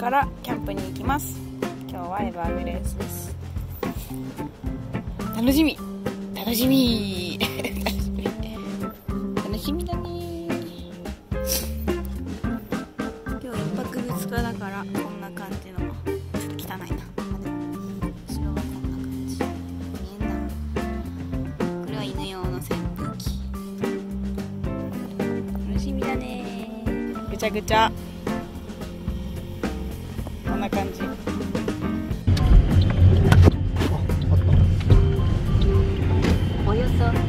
からキャンプに行きます。今日はエバーグレースです。楽しみ。楽しみ。楽しみだね。今日一泊二日だからこんな感じの。ちょっと汚いな。後ろはこんな感じ見えんだこれは犬用の扇風機楽しみだねぐちゃぐちゃ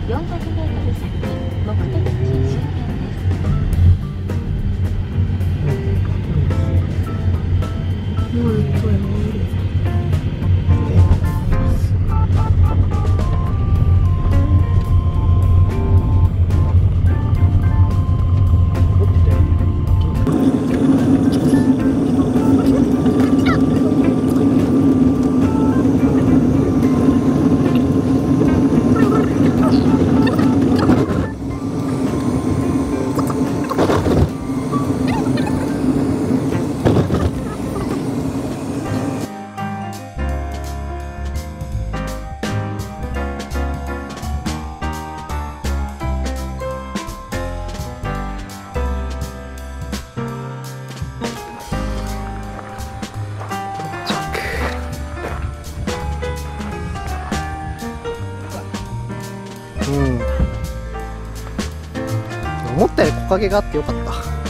400メートル先目的地周辺です。木陰があってよかった。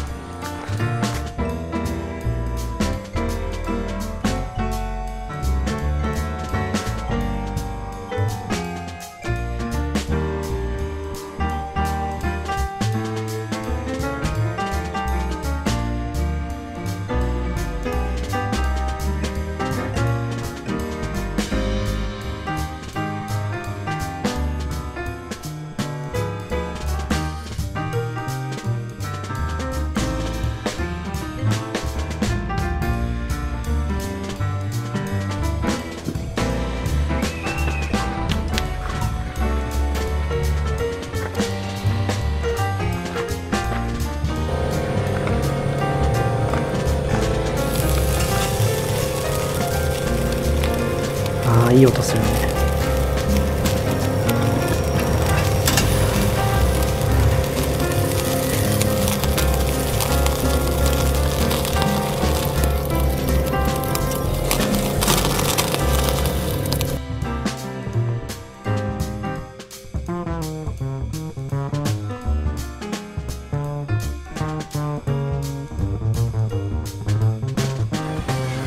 いい音するね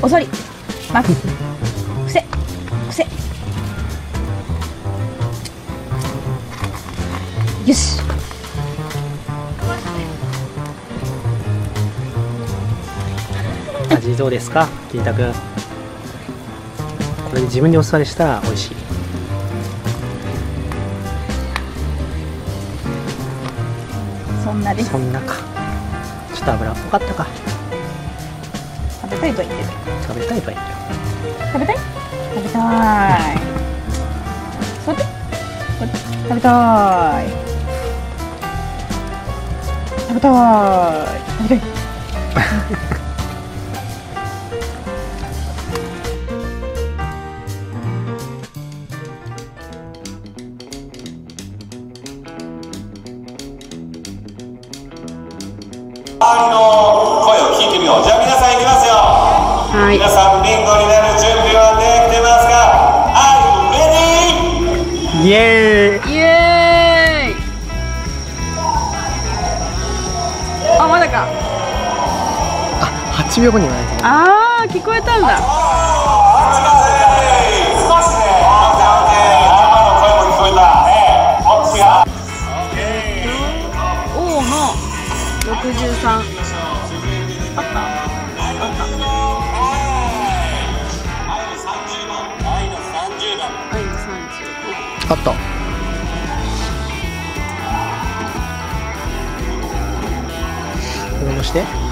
おそり。味どうですか？金太くん。これで自分でお座りしたら美味しい。そんなです。そんなか。ちょっと油。っぽかったか？食べたいと言ってる。食べたいとは言ってる。食べたい？食べたい。座って食べたい食べたい。食べたい 皆さんビンゴになる準備はできてますか ?Are you ready? イエーイ。イエーイ。あまだか。あ8秒後に言われてる。あー聞こえたんだ。少しね、オッケあったこれもして。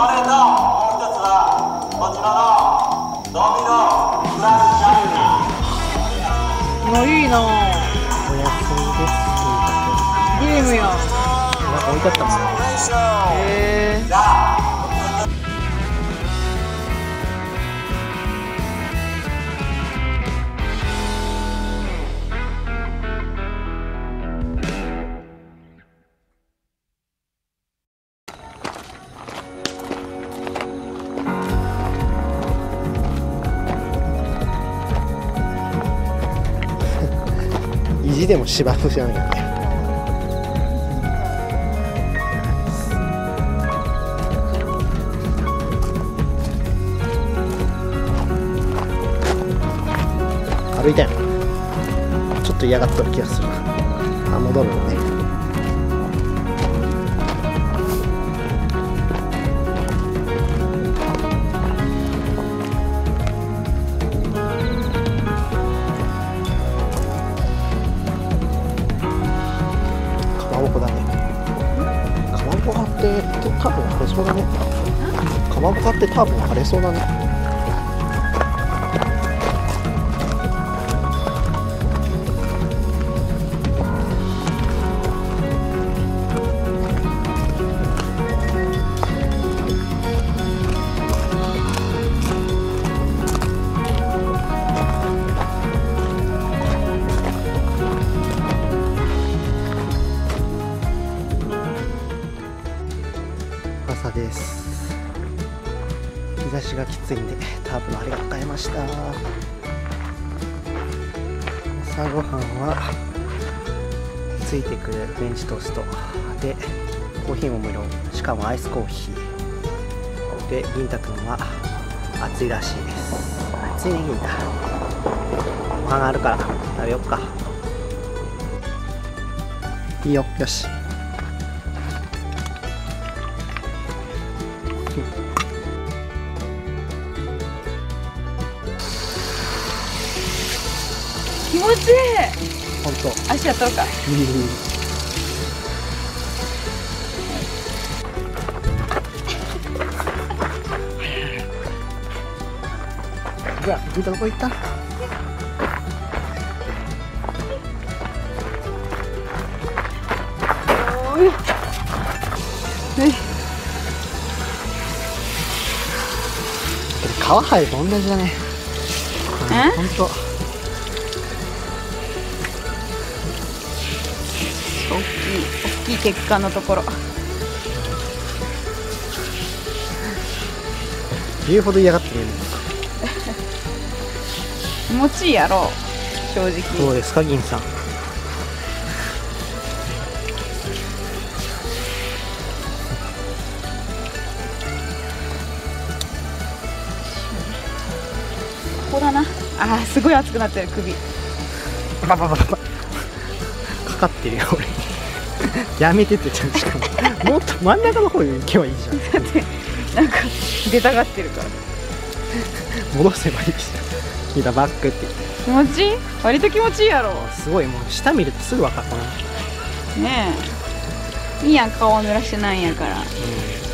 もう一つは、こちらのドミノフラッシャンあいいなおゲームや閣なんか置いてあったもんへえ意地でも芝生じゃないよね。歩いたよ。ちょっと嫌がっとる気がするなあ戻るのね。かまぼこだね。かまぼこって多分晴れそうだね。かまぼこって多分晴れそうだね。です。日差しがきついんでタープのあれが買えました。朝ごはんはついてくるフレンチトーストでコーヒーも無料しかもアイスコーヒー。で銀太くんは暑いらしいです。暑いね銀太。ご飯あるから食べよっか。いいよよし。気持ちいい。ほんと足やったろか。うわ、銀太どこ行った？川生えと同じだね。え？ほんと大いい血管のところ。言うほど嫌がってる気 持ちいいやろ正直。どうですか銀さん。ここだな。あーすごい熱くなってる首。バババババ。かかってるよ俺やめてってちゃんしかももっと真ん中の方に行けばいいじゃん。だってなんか出たがってるから。戻せばいいじゃん。銀太バックって。言って気持ちいい割と気持ちいいやろ。すごいもう下見るとすぐ分かったなね。えいいやん顔濡らしてないんやから。よい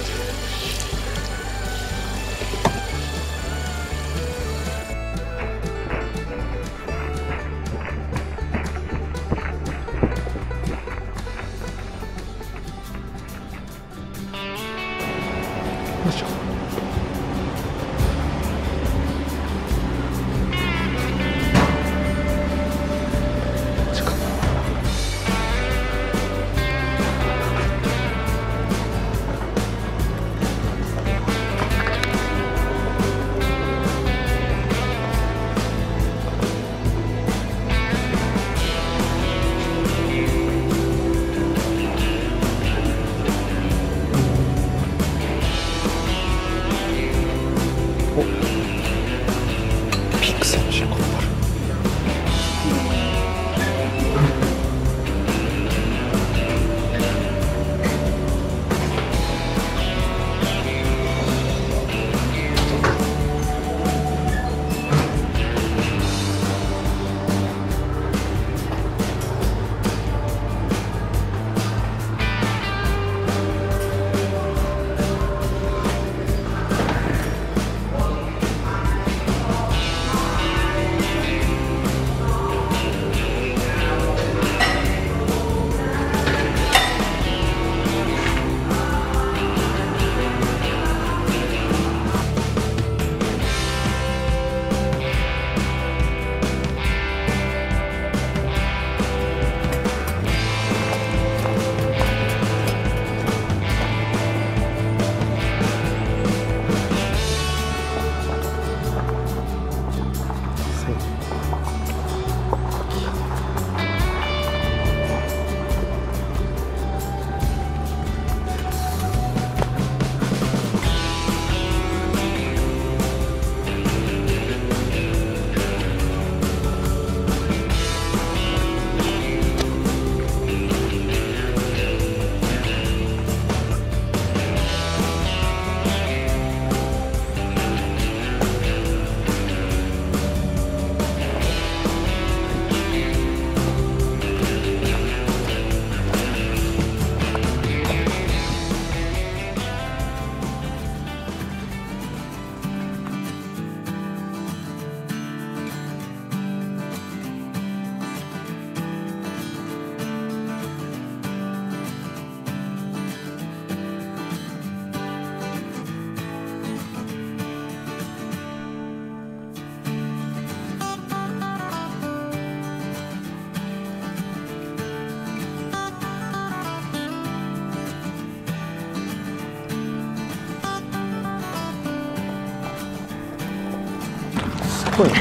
ごい。な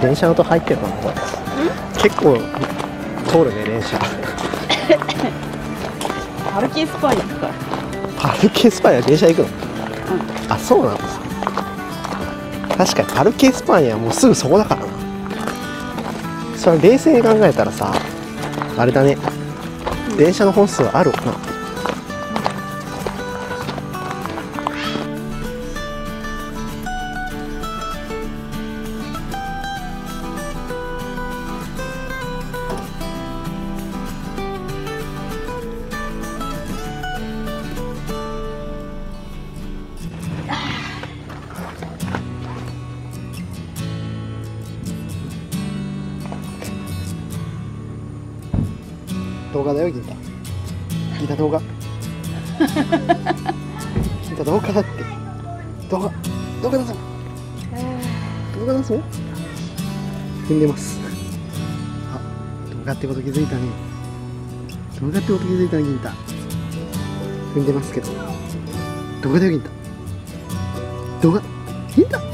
電車の音入ってるかなこれ。結構通るね電車。パルキースパイアか。パルケ・スパイア電車行くの、あそうなんだ確かにパルケ・スパイアもうすぐそこだからな。それ冷静に考えたらさあれだね。電車の本数あるかな動画だよ銀太。銀太動画。銀太動画だって。動画動画だぞ動画だぞ踏んでます。あ動画ってこと気づいたね。動画ってこと気づいたね銀太。踏んでますけど。動画だよ銀太。動画銀太